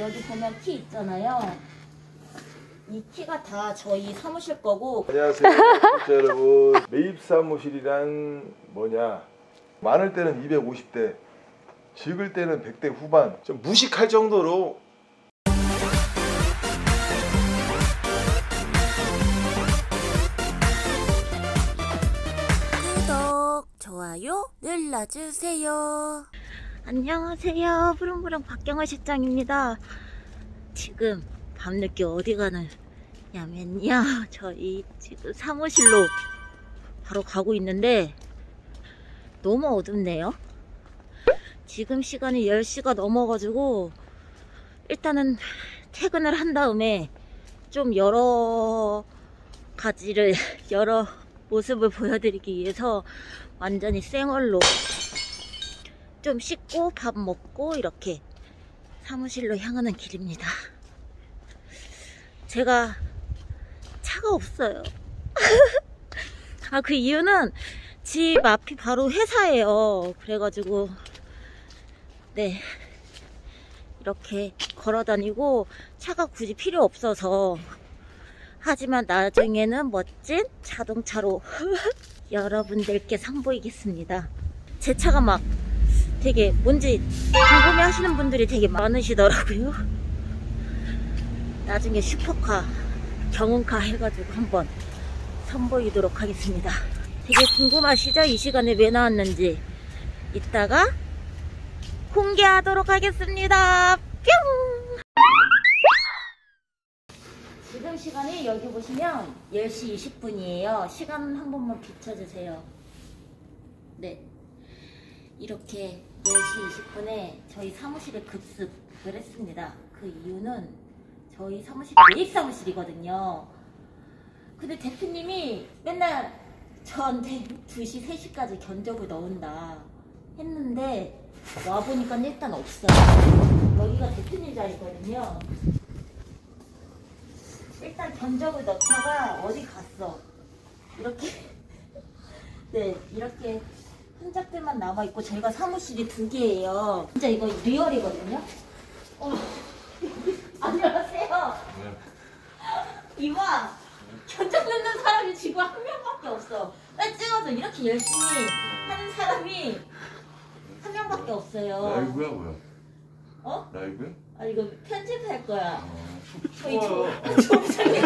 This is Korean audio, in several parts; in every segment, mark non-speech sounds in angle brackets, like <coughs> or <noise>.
여기 보면 키 있잖아요. 이 키가 다 저희 사무실 거고. 안녕하세요 구독자 여러분. 매입 사무실이란 뭐냐? 많을 때는 250대 적을 때는 100대 후반. 좀 무식할 정도로. 구독, 좋아요 눌러주세요. 안녕하세요. 푸릉푸릉 박경화 실장입니다. 지금 밤늦게 어디 가느냐면요. <laughs> 저희 지금 사무실로 바로 가고 있는데 너무 어둡네요. 지금 시간이 10시가 넘어가지고 일단은 퇴근을 한 다음에 좀 여러 가지를 <laughs> 여러 모습을 보여드리기 위해서 완전히 생얼로 좀 씻고 밥 먹고 이렇게 사무실로 향하는 길입니다. 제가 차가 없어요. <laughs> 아, 그 이유는 집 앞이 바로 회사예요. 그래가지고, 네. 이렇게 걸어 다니고 차가 굳이 필요 없어서 하지만 나중에는 멋진 자동차로 <laughs> 여러분들께 선보이겠습니다. 제 차가 막 되게 뭔지 궁금해 하시는 분들이 되게 많으시더라고요. 나중에 슈퍼카, 경운카 해가지고 한번 선보이도록 하겠습니다. 되게 궁금하시죠? 이 시간에 왜 나왔는지. 이따가 공개하도록 하겠습니다. 뿅! 지금 시간이 여기 보시면 10시 20분이에요. 시간 한 번만 비춰주세요. 네. 이렇게 10시 20분에 저희 사무실에 급습을 했습니다. 그 이유는 저희 사무실이 매입 사무실이거든요. 근데 대표님이 맨날 저한테 2시, 3시까지 견적을 넣은다 했는데 와보니까 일단 없어요. 여기가 대표님 자리거든요. 일단 견적을 넣다가 어디 갔어. 이렇게 <laughs> 네 이렇게 흔적들만 남아 있고 저희가 사무실이 두 개예요. 진짜 이거 리얼이거든요. 어. <laughs> 안녕하세요. 이봐 견적 넣는 사람이 지금 한 명밖에 없어. 빨리 찍어줘. 이렇게 열심히 하는 사람이 한 명밖에 없어요. 라이브야 뭐야 어? 라이브야? 아 이거 편집할 거야. 저희 추워요 조- 조부장님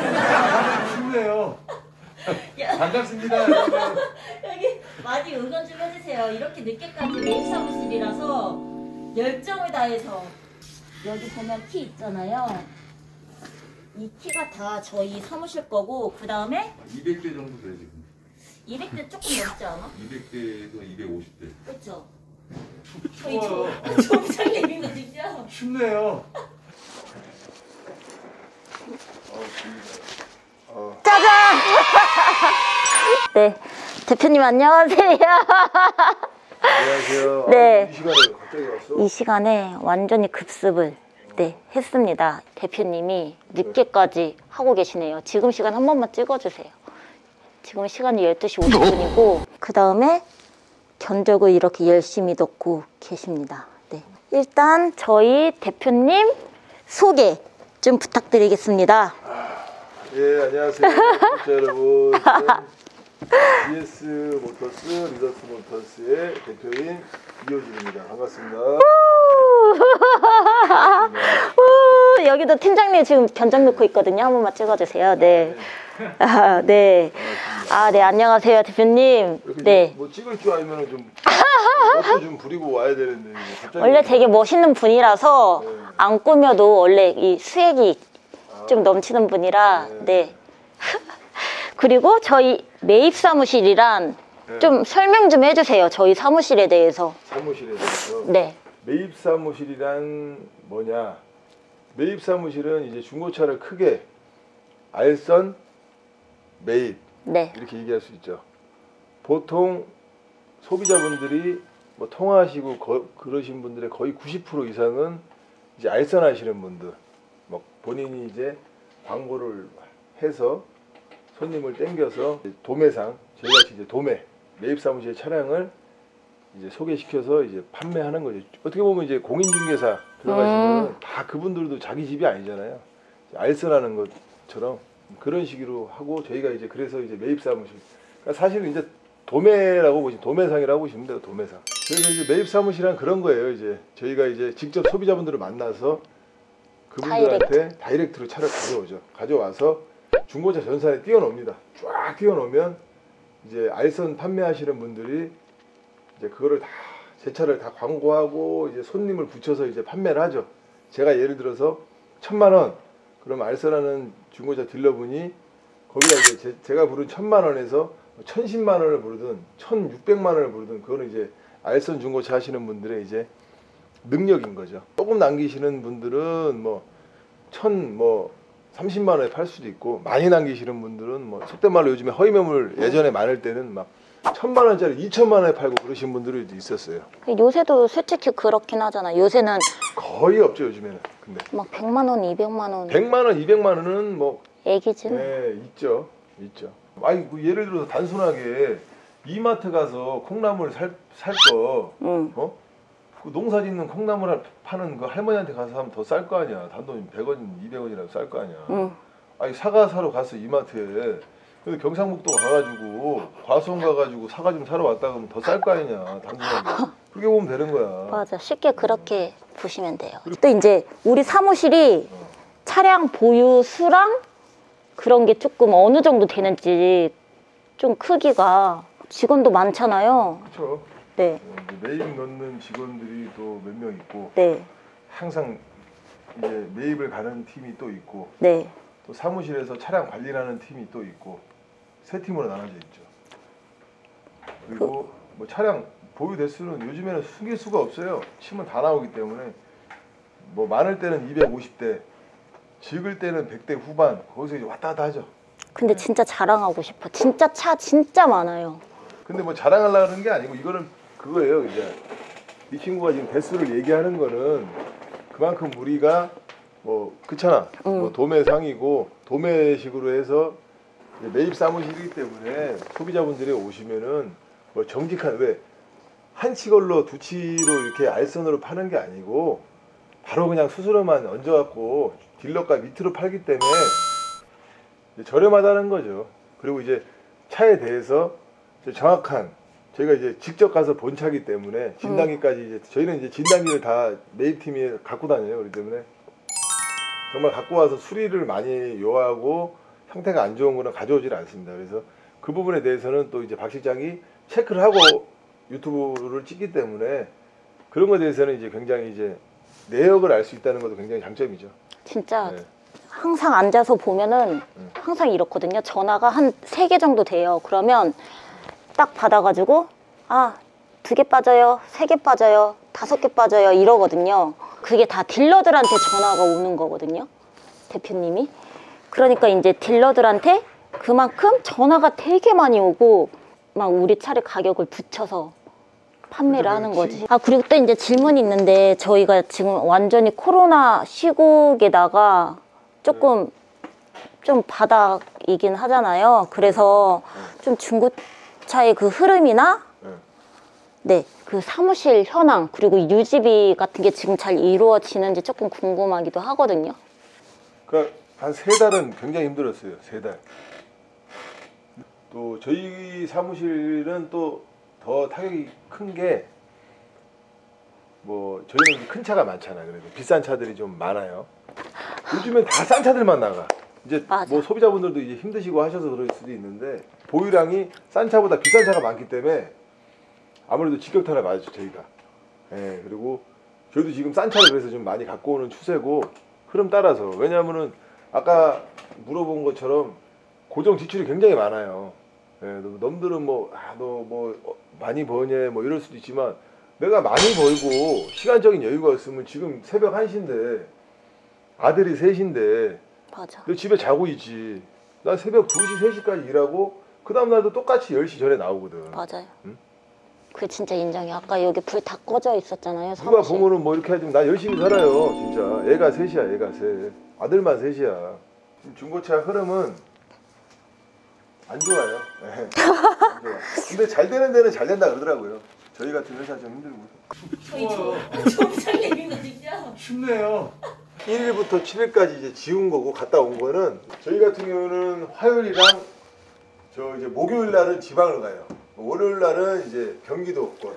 야. 반갑습니다 <laughs> 여기 많이 응원 좀 해주세요. 이렇게 늦게까지 매입 사무실이라서 열정을 다해서 여기 보면 키 있잖아요. 이 키가 다 저희 사무실 거고 그 다음에 200대 정도 돼 지금. 200대 조금 넘지 않아? 200대에서 250대. 그렇죠? 저희 조, 조부장님이거든요. <laughs> 춥네요 어, <laughs> 네, 대표님 안녕하세요. 안녕하세요 네. 이 시간에 갑자기 왔어? 이 시간에 완전히 급습을 네, 했습니다. 대표님이 늦게까지 하고 계시네요. 지금 시간 한 번만 찍어주세요. 지금 시간이 12시 50분이고 그 다음에 견적을 이렇게 열심히 넣고 계십니다. 네. 일단 저희 대표님 소개 좀 부탁드리겠습니다. 예 안녕하세요 여러분 GS 모터스 리더스 모터스의 대표인 이호진입니다 반갑습니다 우, 여기도 팀장님 지금 견적 넣고 있거든요. 한 번만 찍어주세요. 네. 아, 네. 아, 네. 안녕하세요, 대표님. 네. 뭐 찍을 줄 알면 좀 멋도 좀 부리고 와야 되는데 뭐 갑자기 원래 되게 멋있는 분이라서 네. 안 꾸며도 원래 이 수액이 좀 넘치는 분이라, 네. 네. <laughs> 그리고 저희 매입 사무실이란 네. 좀 설명 좀 해주세요. 저희 사무실에 대해서. 사무실에 대해서 네. 매입 사무실이란 뭐냐? 매입 사무실은 이제 중고차를 크게 알선 매입 네. 이렇게 얘기할 수 있죠. 보통 소비자분들이 뭐 통화하시고 거- 그러신 분들의 거의 90% 이상은 이제 알선하시는 분들, 뭐 본인이 이제 광고를 해서 손님을 땡겨서 도매상 저희같이 이제 도매 매입 사무실 차량을 이제 소개시켜서 이제 판매하는 거죠. 어떻게 보면 이제 공인중개사 들어가시면 음. 다 그분들도 자기 집이 아니잖아요. 알선하는 것처럼 그런 식으로 하고 저희가 이제 그래서 이제 매입 사무실. 그러니까 사실은 이제 도매라고 보시면 도매상이라고 보시면 돼요. 도매상. 그래서 이제 매입 사무실은 그런 거예요. 이제 저희가 이제 직접 소비자분들을 만나서 그분들한테 다이렉트. 로 차를 가져오죠. 가져와서 중고차 전산에 띄워놓습니다. 쫙 띄워놓으면 이제 알선 판매하시는 분들이 이제 그거를 다 제 차를 다 광고하고 이제 손님을 붙여서 이제 판매를 하죠. 제가 예를 들어서 천만 원 그럼 알선하는 중고차 딜러분이 거기다 이제 제, 제가 부른 천만 원에서 천십만 원을 부르든 천육백만 원을 부르든 그거는 이제 알선 중고차 하시는 분들의 이제 능력인 거죠. 조금 남기시는 분들은 뭐 천뭐 30만 원에 팔 수도 있고 많이 남기시는 분들은 뭐 속된 말로 요즘에 허위 매물 예전에 많을 때는 막 천만 원짜리 2천만 원에 팔고 그러신 분들이 있었어요. 요새도 솔직히 그렇긴 하잖아. 요새는 거의 없죠 요즘에는. 근데 막 100만 원, 200만 원 100만 원, 200만 원은 뭐 애기지. 네, 있죠. 있죠. 아니 그 예를 들어서 단순하게 이마트 가서 콩나물 살 살거 응. 어? 그 농사 짓는 콩나물 파는 그 할머니한테 가서 하면 더 쌀 거 아니야. 단돈 100원, 200원이라도 쌀 거 아니야. 응. 아니 사과 사러 갔어 이마트에. 근데 경상북도 가가지고 과수원 가가지고 사과 좀 사러 왔다 그러면 더 쌀 거 아니냐 단순하게. 그렇게 보면 되는 거야. 맞아. 쉽게 그렇게 보시면 돼요. 또 이제 우리 사무실이 차량 보유 수랑 그런 게 조금 어느 정도 되는지 좀 크기가 직원도 많잖아요. 그렇죠. 네. 매입 넣는 직원들이 또 몇 명 있고 네. 항상 이제 매입을 가는 팀이 또 있고 네. 또 사무실에서 차량 관리하는 팀이 또 있고 세 팀으로 나눠져 있죠. 그리고 뭐 차량 보유 대수는 요즘에는 숨길 수가 없어요. 치면 다 나오기 때문에 뭐 많을 때는 250대, 적을 때는 100대 후반 거기서 이제 왔다 갔다 하죠. 근데 진짜 자랑하고 싶어. 진짜 차 진짜 많아요. 근데 뭐 자랑하려고 하는 게 아니고 이거는 그거예요. 이제 이 친구가 지금 대수를 얘기하는 거는 그만큼 우리가 뭐 그렇잖아. 응. 뭐 도매상이고 도매식으로 해서 매입 사무실이기 때문에 소비자분들이 오시면은 뭐 정직한 왜 한치걸로 두치로 이렇게 알선으로 파는 게 아니고 바로 그냥 수수료만 얹어갖고 딜러가 밑으로 팔기 때문에 저렴하다는 거죠. 그리고 이제 차에 대해서 정확한 저희가 이제 직접 가서 본 차기 때문에 진단기까지 이제 저희는 이제 진단기를 다 매입팀이 갖고 다녀요. 그렇기 때문에 정말 갖고 와서 수리를 많이 요하고 상태가 안 좋은 거는 가져오질 않습니다. 그래서 그 부분에 대해서는 또 이제 박 실장이 체크를 하고 유튜브를 찍기 때문에 그런 것에 대해서는 이제 굉장히 이제 내역을 알 수 있다는 것도 굉장히 장점이죠. 진짜 네. 항상 앉아서 보면은 음. 항상 이렇거든요. 전화가 한 세 개 정도 돼요. 그러면 딱 받아가지고 아, 두 개 빠져요. 세 개 빠져요. 다섯 개 빠져요. 이러거든요. 그게 다 딜러들한테 전화가 오는 거거든요. 대표님이. 그러니까 이제 딜러들한테 그만큼 전화가 되게 많이 오고 막 우리 차를 가격을 붙여서 판매를 하는. 거지. 아, 그리고 또 이제 질문이 있는데 저희가 지금 완전히 코로나 시국에다가 조금 좀 바닥이긴 하잖아요. 그래서 좀 중고 차의 그 흐름이나 네. 네, 그 사무실 현황 그리고 유지비 같은 게 지금 잘 이루어지는지 조금 궁금하기도 하거든요. 그러니까 한세 달은 굉장히 힘들었어요. 세 달. 또 저희 사무실은 또 더 타격이 큰 게 뭐 저희는 큰 차가 많잖아요. 그래도 비싼 차들이 좀 많아요. 요즘엔 다 싼 차들만 나가. 이제 맞아. 뭐 소비자분들도 이제 힘드시고 하셔서 그럴 수도 있는데 보유량이 싼 차보다 비싼 차가 많기 때문에 아무래도 직격탄을 맞았죠 저희가. 예 그리고 저희도 지금 싼 차를 그래서 좀 많이 갖고 오는 추세고 흐름 따라서 왜냐하면은 아까 물어본 것처럼 고정 지출이 굉장히 많아요. 예, 너- 넘들은 뭐, 아, 너 뭐, 어, 많이 버냐, 뭐 이럴 수도 있지만, 내가 많이 벌고, 시간적인 여유가 있으면 지금 새벽 1시인데, 아들이 셋인데, 맞아. 너 집에 자고 있지. 난 새벽 2시, 3시까지 일하고, 그 다음 날도 똑같이 10시 전에 나오거든. 맞아요. 응? 그게 진짜 인정이. 아까 여기 불 다 꺼져 있었잖아요. 누가 사무실. 보면은 뭐 이렇게 하지만 나 열심히 살아요, 진짜. 애가 셋이야, 애가 셋. 아들만 셋이야. 지금 중고차 흐름은 안 좋아요. 예. <laughs> 안 좋아. 근데 잘 되는 데는 잘 된다 그러더라고요. 저희 같은 회사 좀 힘들고 <laughs> 저희 총장님이거든요. 춥네요. 1일부터 7일까지 이제 지운 거고 갔다 온 거는 저희 같은 경우는 화요일이랑 저 이제 목요일 날은 지방을 가요. 월요일 날은 이제 경기도권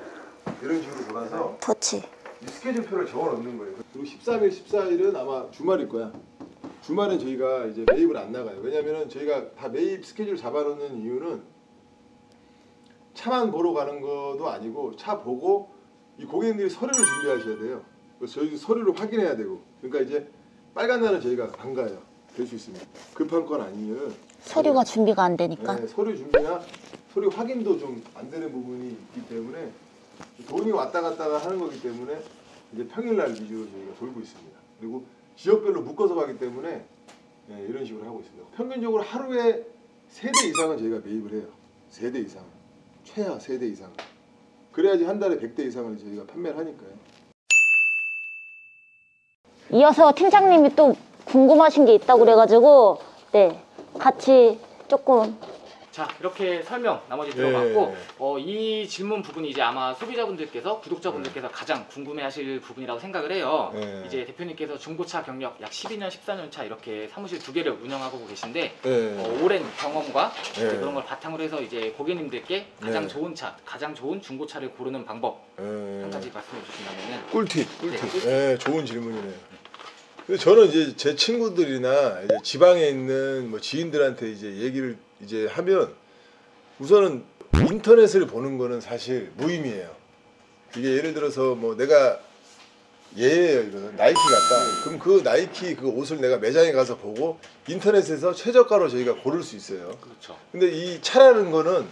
이런 식으로 돌아서 터치. 이 스케줄표를 적어 놓는 거예요. 그리고 13일, 14일은 아마 주말일 거야. 주말은 저희가 이제 매입을 안 나가요. 왜냐면은 저희가 다 매입 스케줄 잡아놓는 이유는 차만 보러 가는 것도 아니고 차 보고 이 고객님들이 서류를 준비하셔야 돼요. 그래서 저희 서류를 확인해야 되고. 그러니까 이제 빨간 날은 저희가 안 가요. 될 수 있습니다. 급한 건 아니에요. 서류가 준비가 안 되니까. 네, 서류 준비나 서류 확인도 좀 안 되는 부분이 있기 때문에 돈이 왔다 갔다가 하는 거기 때문에 이제 평일날 위주로 저희가 돌고 있습니다. 그리고 지역별로 묶어서 가기 때문에 네, 이런 식으로 하고 있습니다. 평균적으로 하루에 세 대 이상은 저희가 매입을 해요. 세 대 이상, 최하 세 대 이상. 그래야지 한 달에 100대 이상을 저희가 판매를 하니까요. 이어서 팀장님이 또 궁금하신 게 있다고 그래가지고 네 같이 조금 자 이렇게 설명 나머지 네. 들어갔고 어, 이 질문 부분이 이제 아마 소비자분들께서 구독자분들께서 가장 궁금해하실 부분이라고 생각을 해요. 네. 이제 대표님께서 중고차 경력 약 12년, 14년 차 이렇게 사무실 두 개를 운영하고 계신데 네. 어, 오랜 경험과 이제 네. 그런 걸 바탕으로 해서 이제 고객님들께 가장 네. 좋은 차, 가장 좋은 중고차를 고르는 방법 한 가지 말씀해 주신다면은 꿀팁, 꿀팁. 네, 꿀팁. 네, 좋은 질문이네요. 저는 이제 제 친구들이나 이제 지방에 있는 뭐 지인들한테 이제 얘기를 이제 하면 우선은 인터넷을 보는 거는 사실 무의미해요. 이게 예를 들어서 뭐 내가 예예요 이거는 나이키 같다. 그럼 그 나이키 그 옷을 내가 매장에 가서 보고 인터넷에서 최저가로 저희가 고를 수 있어요. 그렇죠. 근데 이 차라는 거는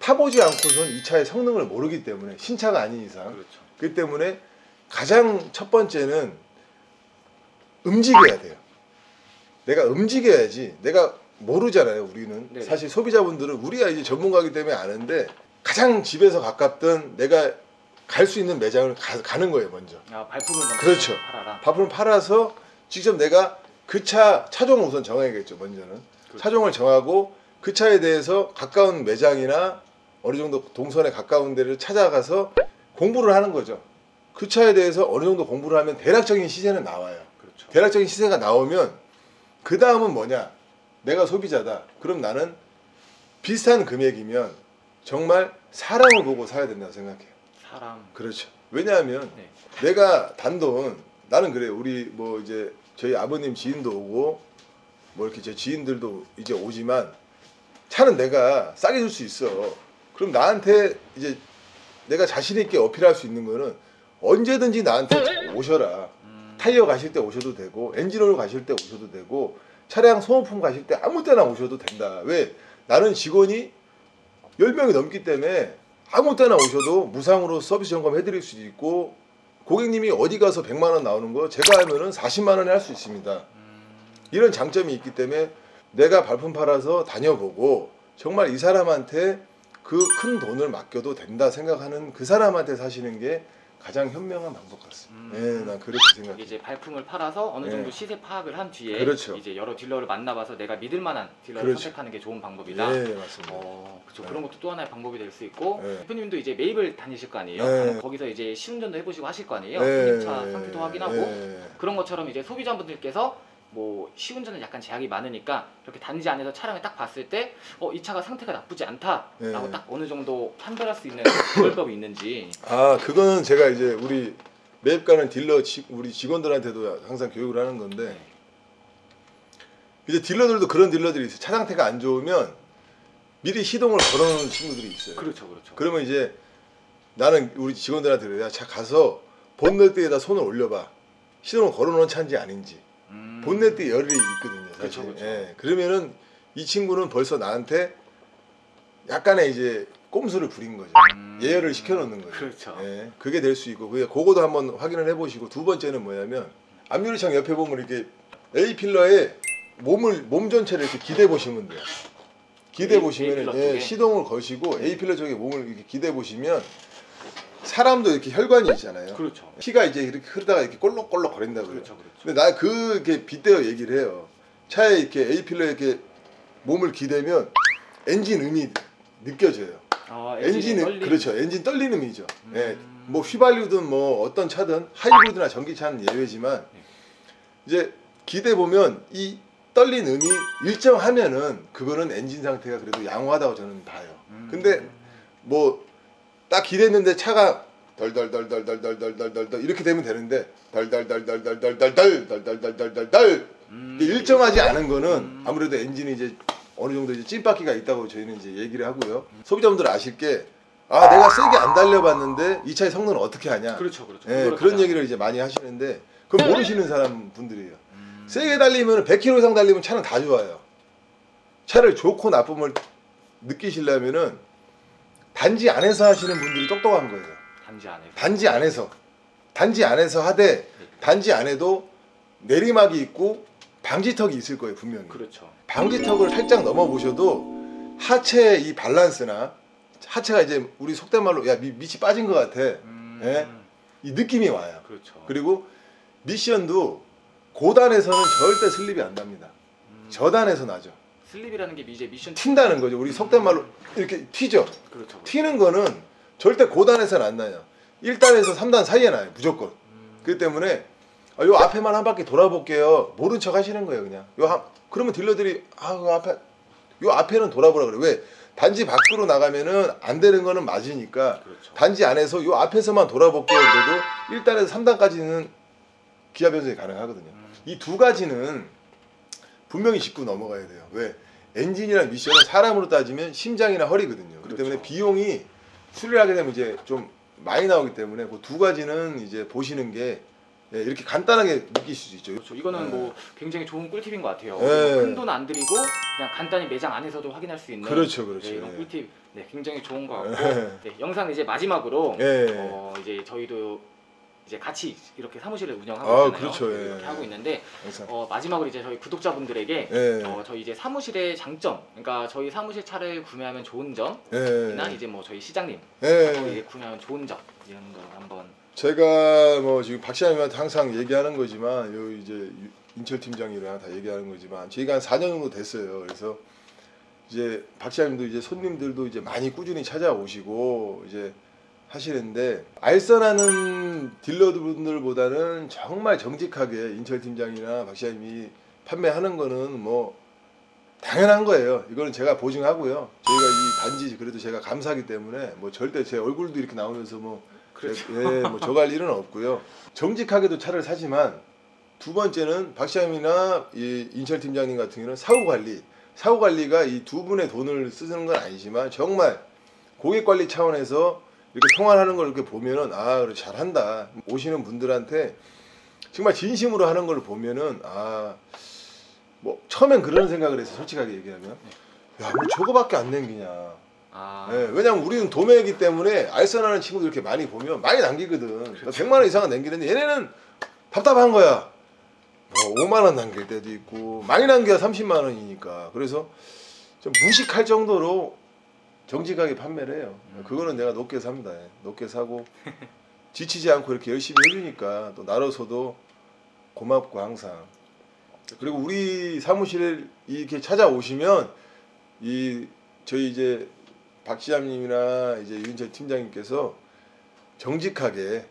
타보지 않고선 이 차의 성능을 모르기 때문에 신차가 아닌 이상 그렇죠. 그렇기 때문에 가장 첫 번째는 움직여야 돼요. 내가 움직여야지. 내가 모르잖아요. 우리는 네네. 사실 소비자분들은 우리가 이제 전문가이기 때문에 아는데 가장 집에서 가깝던 내가 갈 수 있는 매장을 가, 는 거예요. 먼저 아, 발품을 먼저 그렇죠. 팔아라. 밥을 팔아서 직접 내가 그 차 차종을 우선 정해야겠죠. 먼저는 그렇죠. 차종을 정하고 그 차에 대해서 가까운 매장이나 어느 정도 동선에 가까운 데를 찾아가서 공부를 하는 거죠. 그 차에 대해서 어느 정도 공부를 하면 대략적인 시세는 나와요. 그렇죠. 대략적인 시세가 나오면 그 다음은 뭐냐? 내가 소비자다. 그럼 나는 비슷한 금액이면 정말 사람을 보고 사야 된다고 생각해요. 사람. 그렇죠. 왜냐하면 네. 내가 단돈 나는 그래요. 우리 뭐 이제 저희 아버님 지인도 오고 뭐 이렇게 제 지인들도 이제 오지만 차는 내가 싸게 줄 수 있어. 그럼 나한테 이제 내가 자신 있게 어필할 수 있는 거는 언제든지 나한테 오셔라. 음, 타이어 가실 때 오셔도 되고 엔진오일 가실 때 오셔도 되고 차량 소모품 가실 때 아무 때나 오셔도 된다. 왜? 나는 직원이 10명이 넘기 때문에 아무 때나 오셔도 무상으로 서비스 점검 해 드릴 수도 있고 고객님이 어디 가서 100만 원 나오는 거 제가 하면은 40만 원에 할 수 있습니다. 음, 이런 장점이 있기 때문에 내가 발품 팔아서 다녀보고 정말 이 사람한테 그 큰 돈을 맡겨도 된다 생각하는 그 사람한테 사시는 게 가장 현명한 방법 같습니다. 음. 네, 난 그렇게 생각해요. 이제 발품을 팔아서 어느 네. 정도 시세 파악을 한 뒤에 그렇죠. 이제 여러 딜러를 만나봐서 내가 믿을 만한 딜러를 그렇죠. 선택하는 게 좋은 방법이다. 네, 맞습니다. 어, 그렇죠. 네. 그런 것도 또 하나의 방법이 될 수 있고 네. 대표님도 이제 매입을 다니실 거 아니에요. 네. 그럼 거기서 이제 시운전도 해보시고 하실 거 아니에요. 네, 손님차 상태도 확인하고 네. 그런 것처럼 이제 소비자분들께서 뭐 시운전은 약간 제약이 많으니까 이렇게 단지 안에서 차량을 딱 봤을 때 어 이 차가 상태가 나쁘지 않다라고 네. 딱 어느 정도 판별할 수 있는 <coughs> 비결법이 있는지 아 그거는 제가 이제 우리 매입 가는 딜러 지- 우리 직원들한테도 항상 교육을 하는 건데 이제 딜러들도 그런 딜러들이 있어요. 차 상태가 안 좋으면 미리 시동을 걸어놓는 친구들이 있어요. 그렇죠, 그렇죠. 그러면 이제 나는 우리 직원들한테 그래요. 야, 차 가서 본넷대에다 손을 올려봐. 시동을 걸어놓은 차인지 아닌지. 음, 본넷대 열이 있거든요. 사실. 그렇죠, 그렇죠. 예, 그러면은 이 친구는 벌써 나한테 약간의 이제 꼼수를 부린 거죠. 음, 예열을 시켜놓는 거죠. 그렇죠. 예, 그게 될 수 있고, 그게 그거도 한번 확인을 해보시고 두 번째는 뭐냐면 앞유리창 옆에 보면 이렇게 A 필러에 몸을 몸 전체를 이렇게 기대 보시면 돼요. 기대 보시면 예? 시동을 거시고 A 필러 쪽에 몸을 이렇게 기대 보시면 사람도 이렇게 혈관이 있잖아요. 그렇죠. 피가 이제 이렇게 흐르다가 이렇게 꼴록꼴록 거린다고요. 그렇죠, 그렇죠. 근데 나 그게 빗대어 얘기를 해요. 차에 이렇게 A 필러에 이렇게 몸을 기대면 엔진 음이 느껴져요. 어, 엔진은 떨림. 그렇죠. 엔진 떨리는 의미죠. 음. 예. 뭐 휘발유든 뭐 어떤 차든 하이브리드나 전기차는 예외지만 네. 이제 기대 보면 이 떨린 음이 일정하면은 그거는 엔진 상태가 그래도 양호하다고 저는 봐요. 음. 근데 뭐 딱 기대했는데 차가 덜덜덜덜덜덜덜덜덜 이렇게 되면 되는데 덜덜덜덜덜덜덜덜덜덜덜덜 음. 일정하지 않은 거는 음. 아무래도 엔진이 이제 어느 정도 이제 찐바퀴가 있다고 저희는 이제 얘기를 하고요. 소비자분들 아실 게 아, 내가 세게 안 달려봤는데 이 차의 성능을 어떻게 하냐. 그렇죠, 그렇죠. 예, 그걸 그런 얘기를 이제 많이 하시는데 그건 모르시는 사람 분들이에요. 음. 세게 달리면 100km 이상 달리면 차는 다 좋아요. 차를 좋고 나쁨을 느끼시려면은 단지 안에서 하시는 분들이 똑똑한 거예요. 단지 안에서. 단지 안에서 단지 안에서 하되 단지 안에도 내리막이 있고 방지턱이 있을 거예요 분명히. 그렇죠. 방지턱을 살짝 넘어 보셔도 하체의 이 밸런스나 하체가 이제 우리 속된 말로 야 미, 밑이 빠진 것 같아 음. 예? 이 느낌이 와요. 그렇죠. 그리고 미션도 고단에서는 절대 slip이 안 납니다. 음. 저단에서 나죠. slip이라는 게 이제 미션 튄다는 거죠. 우리 속된 말로 이렇게 튀죠. 그렇죠. 그렇죠. 튀는 거는 절대 고단에서는 안 나요. 1단에서 3단 사이에 나요. 무조건. 음. 그렇기 때문에 아, 요 앞에만 한 바퀴 돌아볼게요. 모른 척 하시는 거예요, 그냥. 요 한, 그러면 딜러들이 아, 그 앞에 요 앞에는 돌아보라 그래. 왜? 단지 밖으로 나가면은 안 되는 거는 맞으니까 그렇죠. 단지 안에서 요 앞에서만 돌아볼게요. 그래도 1단에서 3단까지는 기아 변속이 가능하거든요. 음. 이두 가지는 분명히 짚고 넘어가야 돼요. 왜? 엔진이랑 미션은 사람으로 따지면 심장이나 허리거든요. 그렇기 때문에 그렇죠. 비용이 수리를 하게 되면 이제 좀 많이 나오기 때문에 그 두 가지는 이제 보시는 게 예, 이렇게 간단하게 느끼실 수 있죠. 그렇죠. 이거는 네. 뭐 굉장히 좋은 꿀팁인 것 같아요. 네. 큰돈 안 들이고 그냥 간단히 매장 안에서도 확인할 수 있는 그렇죠, 그렇죠. 네, 이런 예. 꿀팁 네, 굉장히 좋은 것 <laughs> 같고 예. 네, 영상 이제 마지막으로 예. 어, 이제 저희도 이제 같이 이렇게 사무실을 운영하고 아, 있잖아요. 그렇죠, 예. 이렇게 하고 있는데 항상. 어, 마지막으로 이제 저희 구독자분들에게 예. 어, 저희 이제 사무실의 장점, 그러니까 저희 사무실 차를 구매하면 좋은 점이나 예. 이제 뭐 저희 시장님 예. 이제 구매하면 좋은 점 이런 거 한번 제가 뭐 지금 박시장님한테 항상 얘기하는 거지만 요 이제 유- 인철 팀장이랑 다 얘기하는 거지만 저희가 한 4년 정도 됐어요. 그래서 이제 박시장님도 이제 손님들도 이제 많이 꾸준히 찾아오시고 이제 하시는데 알선하는 딜러분들보다는 정말 정직하게 인철 팀장이나 박시장님이 판매하는 거는 뭐 당연한 거예요. 이거는 제가 보증하고요. 저희가 이 단지 그래도 제가 감사하기 때문에 뭐 절대 제 얼굴도 이렇게 나오면서 뭐 그렇죠. 예, 뭐 저갈 일은 없고요. 정직하게도 차를 사지만 두 번째는 박시장이나 이 인철 팀장님 같은 경우는 사후 관리, 사후 관리가 이 두 분의 돈을 쓰는 건 아니지만 정말 고객 관리 차원에서 이렇게 통화하는 걸 이렇게 보면은 아 그래 잘한다 오시는 분들한테 정말 진심으로 하는 걸 보면은 아 뭐 처음엔 그런 생각을 했어 요 솔직하게 얘기하면 야 뭐 저거밖에 안 남기냐 아, 네, 왜냐면 우리는 도매이기 때문에 알선하는 친구들 이렇게 많이 보면 많이 남기거든. 그러니까 100만 원 이상은 남기는데 얘네는 답답한 거야. 뭐 5만 원 남길 때도 있고 많이 남겨야 30만 원이니까. 그래서 좀 무식할 정도로 정직하게 판매를 해요. 음. 그거는 내가 높게 삽니다. 예. 높게 사고 <laughs> 지치지 않고 이렇게 열심히 해주니까 또 나로서도 고맙고 항상. 그리고 우리 사무실에 이렇게 찾아오시면 이 저희 이제 박 시장님이나 이제 윤철 팀장님께서 정직하게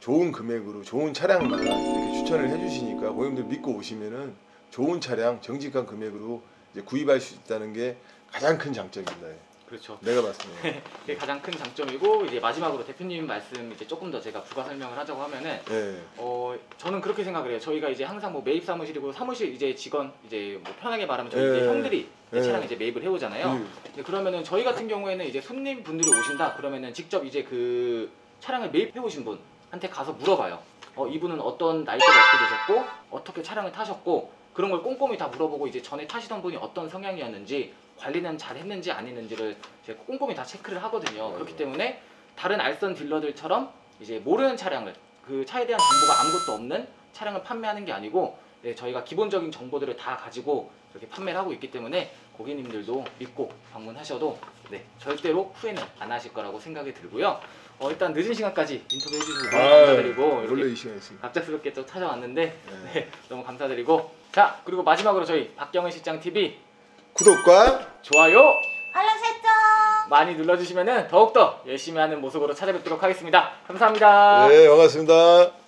좋은 금액으로 좋은 차량만 이렇게 추천을 해주시니까 고객님들 믿고 오시면은 좋은 차량 정직한 금액으로 이제 구입할 수 있다는 게 가장 큰 장점입니다. 예. 그렇죠. 내가 봤습니다. <laughs> 그게 가장 큰 장점이고 이제 마지막으로 대표님 말씀 이제 조금 더 제가 부가 설명을 하자고 하면은 예. 어 저는 그렇게 생각을 해요. 저희가 이제 항상 뭐 매입 사무실이고 사무실 이제 직원 이제 뭐 편하게 말하면 저희 예. 이제 형들이 이제 예. 차량 이제 매입을 해오잖아요. 음. 네, 그러면은 저희 같은 경우에는 이제 손님 분들이 오신다 그러면은 직접 이제 그 차량을 매입해 오신 분한테 가서 물어봐요. 어 이분은 어떤 나이대가 어떻게 되셨고 어떻게 차량을 타셨고 그런 걸 꼼꼼히 다 물어보고 이제 전에 타시던 분이 어떤 성향이었는지 관리는 잘 했는지 안 했는지를 제가 꼼꼼히 다 체크를 하거든요. 그렇기 때문에 다른 알선 딜러들처럼 이제 모르는 차량을 그 차에 대한 정보가 아무것도 없는 차량을 판매하는 게 아니고 네, 저희가 기본적인 정보들을 다 가지고 이렇게 판매를 하고 있기 때문에 고객님들도 믿고 방문하셔도 네, 절대로 후회는 안 하실 거라고 생각이 들고요. 어, 일단 늦은 시간까지 인터뷰 해주셔서 너무 감사드리고 원래 이 시간에 있습니다. 갑작스럽게 또 찾아왔는데 예. 네, 너무 감사드리고 자 그리고 마지막으로 저희 박경은 실장 TV 구독과 좋아요 알람 설정! 많이 눌러주시면 더욱더 열심히 하는 모습으로 찾아뵙도록 하겠습니다. 감사합니다. 네, 반갑습니다.